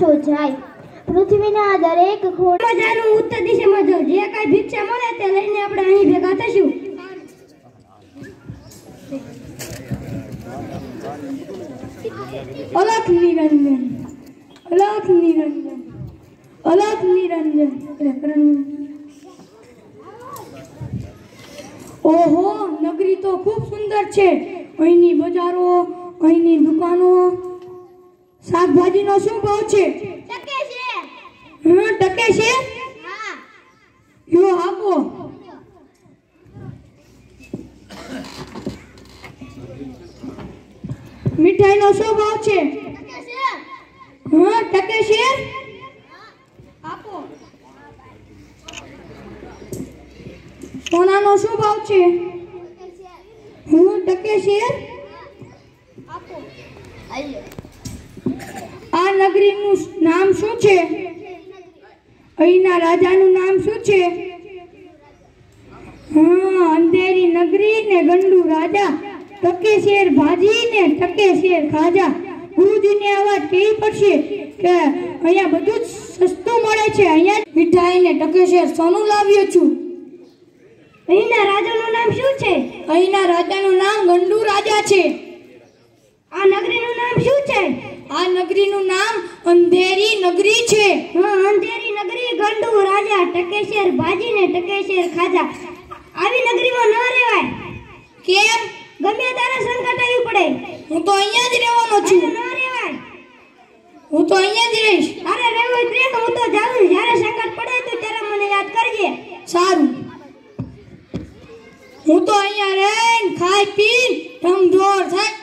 તો જાય. પૃથ્વીના દરેક ખૂણે મજાનું ઉત્તર દિશામાં જો જે કાંઈ ભિક્ષા મળે તે લઈને આપણે અહીં ભેગા થશું. અલખ નિરંજન. અલખ નિરંજન. અલખ નિરંજન. ઓહો, નગરી તો ખૂબ સુંદર છે. અહીંની બજારો, અહીંની દુકાનો શાકભાજીનો શું ભાવ છે? ટકે છે. હા ટકે છે? હા. યો આપો. મીઠાઈનો શું ભાવ છે? ટકે છે. હા ટકે છે? આપો. સોનાનો શું ભાવ છે? હું ટકે છે? આપો. આલ્યો આ નગરીનું નામ શું છે? અહીંના રાજાનું નામ શું છે? હા, અંધેરી નગરી ને ગંડુ રાજા તકે શેર ભાજી ને તકે શેર ખાજા. ગુરુજીને આવાજ કહેવી પડશે કે અહીંયા બધું જ સસ્તું મળે છે. અહીંયા મીઠાઈ ને ટકે શેર સોનું લાવ્યો છું. અહીંના રાજાનું નામ શું છે? અહીંના રાજાનું નામ ગંડુ રાજા છે આ નગરીનું નામ શું છે આ નગરીનું નામ અંધેરી નગરી છે. હા અંધેરી નગરી ગંડુ રાજા ટકેશેર ભાજીને ટકેશેર ખાજા. આવી નગરીમાં ન રહેવાય. કેમ? ગમે ત્યારે સંકટ આવી પડે. હું તો અહીંયા જ રહેવાનો છું. ન રહેવાય. હું તો અહીંયા જ રહીશ. અરે રહેવું તો હું તો જાઉં. જ્યારે સંકટ પડે તો ત્યારે મને યાદ કરજે. સારું. હું તો અહીંયા રહીને ખાઈ પી ધમધોર થાય.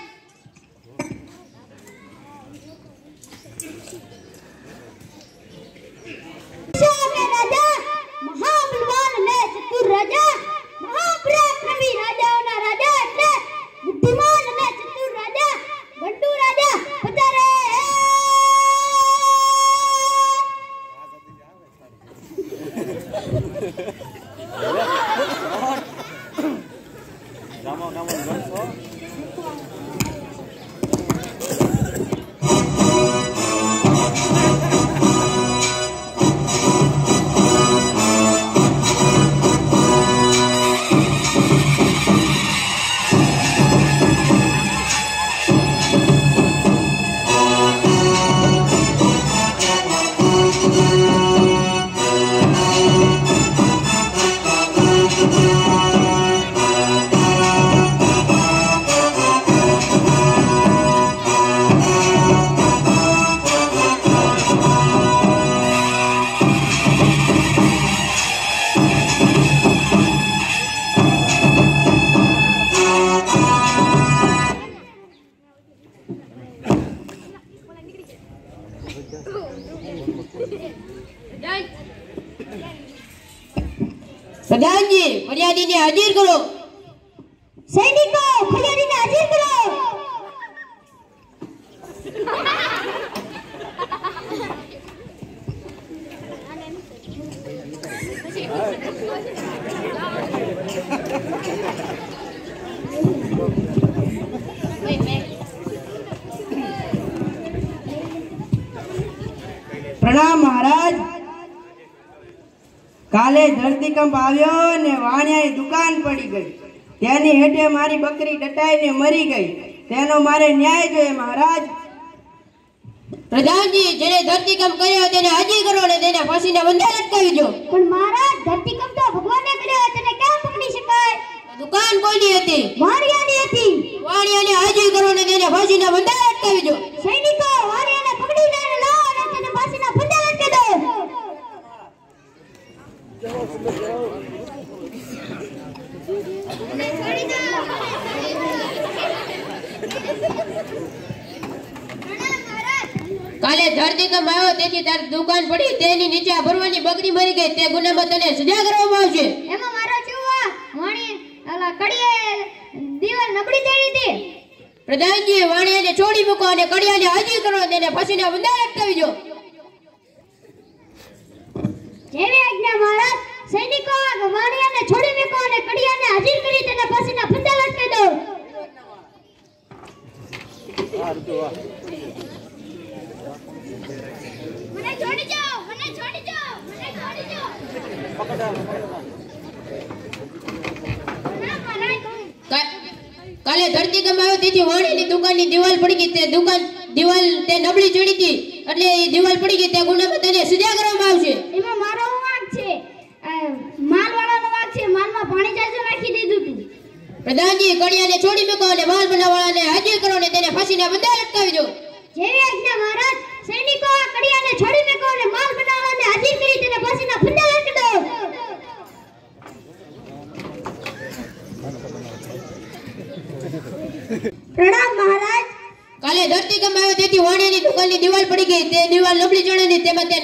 પ્રધાનજી ફરિયાદીને હાજર કરો સૈનિકો ફરિયાદીને હાજર કરો પ્રણામ મહારાજ કાલે ધરતીકંપ આવ્યો ને વાણિયાની દુકાન પડી ગઈ. તેની હેઠે મારી બકરી ડટાઈને મરી ગઈ. તેનો મારે ન્યાય જોઈએ મહારાજ. પ્રધાનજી જેને ધરતીકંપ કર્યો તેને હાજી કરો ને તેને ફાંસીને બંધા લટકાવી દો. પણ મહારાજ ધરતીકંપ તો ભગવાને કર્યો તેને કેમ પકડી શકાય? દુકાન કોની હતી? વાણિયાની હતી. વાણિયાને હાજી કરો ને તેને ફાંસીને બંધા લટકાવી દો. સૈનિકો વાણિયાને પકડી લઈને લાવો અને તેને ફાંસીના ફંદા લટકી દો કાલે ધરતીકંપ આવ્યો તેથી તાર દુકાન પડી તેની નીચે આ ભરવાની બકરી મરી ગઈ તે ગુનામાં તને સજા કરવામાં આવશે. એમાં મારો ચૂવા વાણી અલા કડીએ દીવાલ નબળી દેડી હતી. પ્રધાનજી વાણીને છોડી મૂકો અને કડિયાને હાજી કરો તેને ફસીને બંધા અટકાવી દો. એવી આજ્ઞા મહારાજ સૈનિકો વાણિયાને છોડી મૂકો અને કડિયાને હાજર કરી તેને ફાંસીના ફંદે લટકી દો મને છોડી જાઓ મને છોડી જાઓ મને છોડી જાઓ કાલે ધરતી કમાયો તેથી હોળીની દુકાનની દિવાલ પડી ગઈ તે દુકાન દિવાલ તે નબળી ચડી હતી. એટલે એ દિવાલ પડી ગઈ તે ગુનેમાં તેને સજા કરવામાં આવશે. એમાં પ્રધાનજી કડિયાને છોડી મૂકો અને માલ બનાવવાળાને હાજર કરો અને તેને ફાંસીના બંધાર અટકાવી દો. જેવી આજ્ઞા મહારાજ સૈનિકો આ કડિયાને છોડી મૂકો અને માલ બનાવવાને હાજર કરી તેને ફાંસીના બંધાર અટકાવી દો. પ્રણામ મહારાજ. કાલે ધરતીકંપ આવ્યો તેથી વાણિયાની દુકાનની દિવાલ પડી ગઈ. તે દિવાલ નબળી જણાની તેમાં તે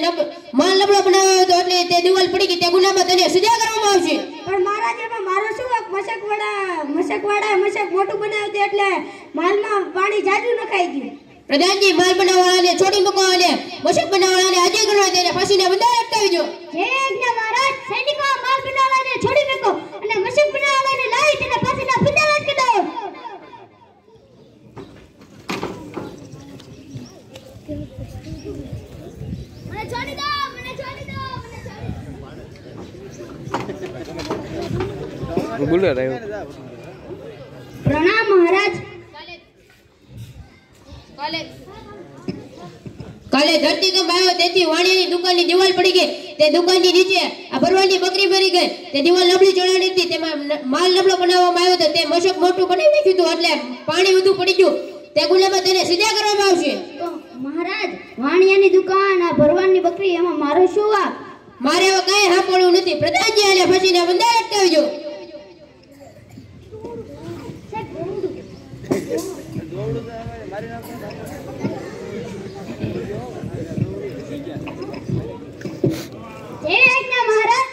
માલ નબળો બનાવ્યો હતો એટલે તે દિવાલ પડી ગઈ. તે ગુનામાં તેને સજા કરવામાં આવશે. પણ મહારાજ એમાં મારો શું હક? મશકવાળા મશકવાળા મશક મોટું બનાવ્યું એટલે માલમાં પાણી જાજુ નખાઈ ગયું. પ્રધાનજી માલ બનાવવાળાને છોડી મૂકો અને મશક બનાવવા હાજર કરો અને તેને ફાંસીના બધા અટકાવી દો. જય મહારાજ સૈનિકો માલ બનાવવાને છોડી મૂકો અને મશક બનાવવાને લાવી તેને ફાંસીના ફંદા લટકી દો મને છોડી દો મને છોડી દો મને બુલર આવ્યો પ્રણામ મહારાજ. કાલે કાલે ધરતીકંપ આવ્યો તેથી વાણિયાની દુકાનની દિવાલ પડી ગઈ. તે દુકાનની નીચે આ ભરવાની બકરી ભરી ગઈ. તે દિવાલ નબળી ચડાણી હતી. તેમાં માલ નબળો બનાવવામાં આવ્યો હતો. તે મશક મોટું બનાવી નાખ્યું હતું. એટલે પાણી વધુ પડી ગયું. તે ગુનામાં તેને સીધા કરવામાં આવશે. મહારાજ વાણિયાની દુકાન આ ભરવાડની બકરી એમાં મારો શું વાંક મારે કઈ હા સાંભળવું નથી. પ્રધાનજી આને ફસીને બંધાર અટકાવી દો જય આજ્ઞા મહારાજ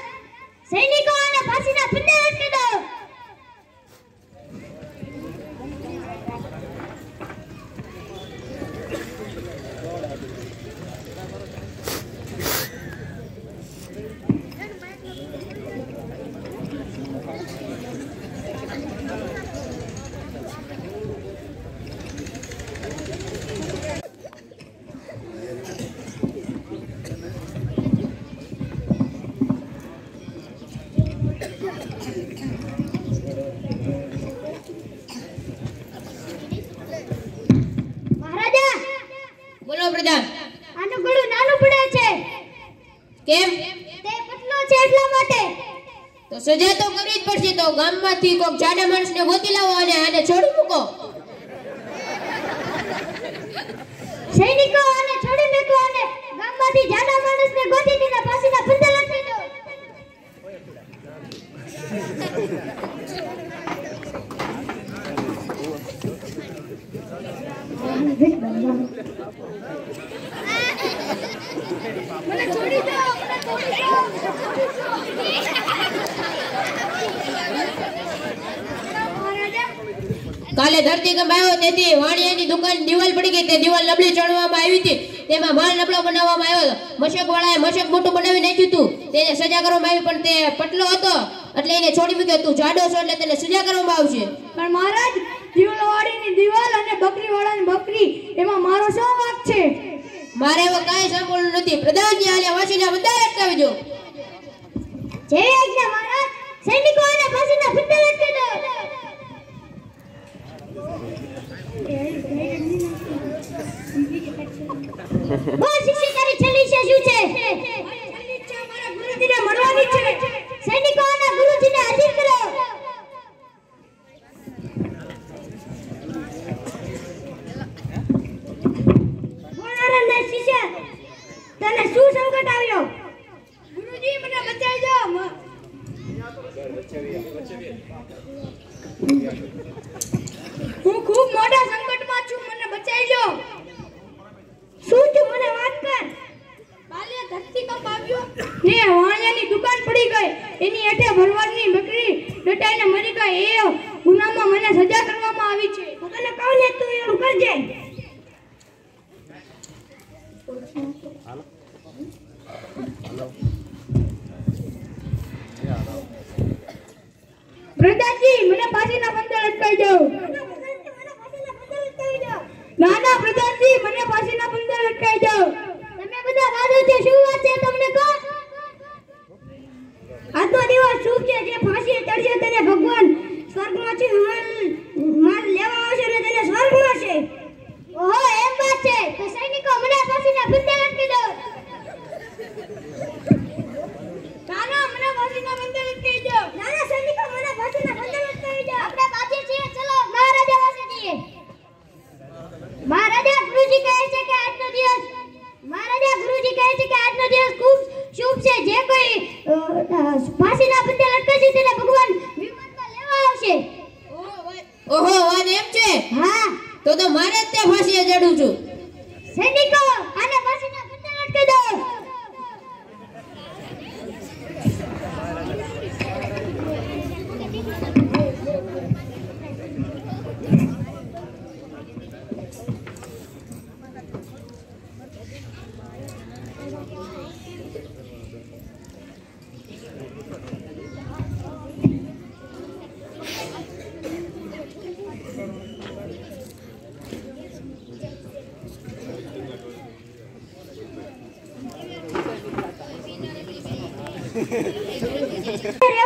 સૈનિકો આને ફાંસીના ફંદે લટકી દો મહારાજા બોલો પ્રધાન આનું ગળું નાનું પડે છે કેમ તે પતલો છે એટલા માટે તો સજા તો કરવી જ પડશે તો ગામમાંથી કોઈક જાડા માણસને ગોતી લાવો અને આને છોડી મૂકો. સૈનિકો આને છોડી મેકો અને ગામમાંથી જાડા માણસને ગોતી તેને ફાંસીના ફંદે લટકી દો મને છોડી દો મને છોડી કાલે ધરતીકંપ આવ્યો તેથી વાણિયાની દુકાન દિવાલ પડી ગઈ. તે દિવાલ નબળી ચડવામાં આવી હતી. તેમાં માલ નબળો બનાવવામાં આવ્યો હતો. મશકવાળાએ મશક મોટું બનાવી નાખ્યું હતું. તેને સજા કરવામાં આવી પણ તે પટલો હતો. એટલે એને છોડી મૂક્યો. તું જાડો છો એટલે તેને સજા કરવામાં આવશે. પણ મહારાજ દિવાલવાળીની દિવાલ અને બકરીવાળાની બકરી એમાં મારો શું વાંક છે? મારે એવો કાંઈ સાંભળવું નથી. પ્રધાનજી આલે વાંચીને બધા અટકાવી દો. જય આજ્ઞા મહારાજ. સૈનિકો અને ફાંસીના ફિટલ અટકાવી દો. બોલ શિક્ષક તારી છેલ્લી ઈચ્છા શું છે? મારા ગુરુજીને મળવાની છે. સૈનિકો શું સંકટ આવ્યો હું ખૂબ મોટા સંકટમાં છું મને બચાવજો શું છું મને વાત કર કાલે ધરતીકંપ આવ્યો ને વાણિયાની દુકાન પડી ગઈ એની હેઠે ભરવાડની બકરી ડટાઈને મરી ગઈ. એ ગુનામાં મને સજા કરવામાં આવી છે. તને કહું ને તું એવું કરજે પ્રજાજી મને ફાંસીના બંદર અટકાઈ જાઓ ના ના પ્રધાનજી મને ફાંસીના બંદર અટકાઈ જાઓ તમે બધા રાજો છે? શું વાત છે? તમને કહો すいません。